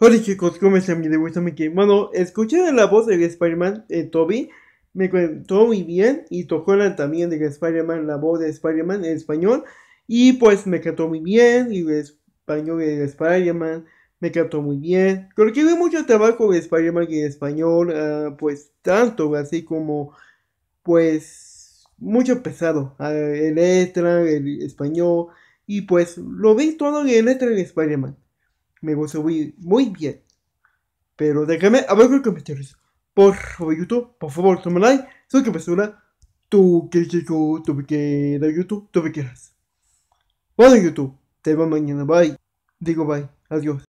Hola chicos, ¿cómo están? Me gusta que Bueno, escuché la voz del Spider-Man, eh, Toby, me contó muy bien y tocó la, también de Spider-Man, la voz de Spider-Man en español. Y pues me cantó muy bien y el español de Spider-Man me cantó muy bien. Creo que vi mucho trabajo de Spider-Man en español, uh, pues tanto así como pues mucho pesado, uh, el letra, el español y pues lo vi todo en el letra de Spider-Man me gustó muy, muy bien. Pero déjame a ver qué comentarios. Por favor, YouTube, por favor, toma like. Soy que persona. Tú que yo, tú que de YouTube, tú que quieras. Bueno, YouTube, te veo mañana. Bye. Digo bye. Adiós.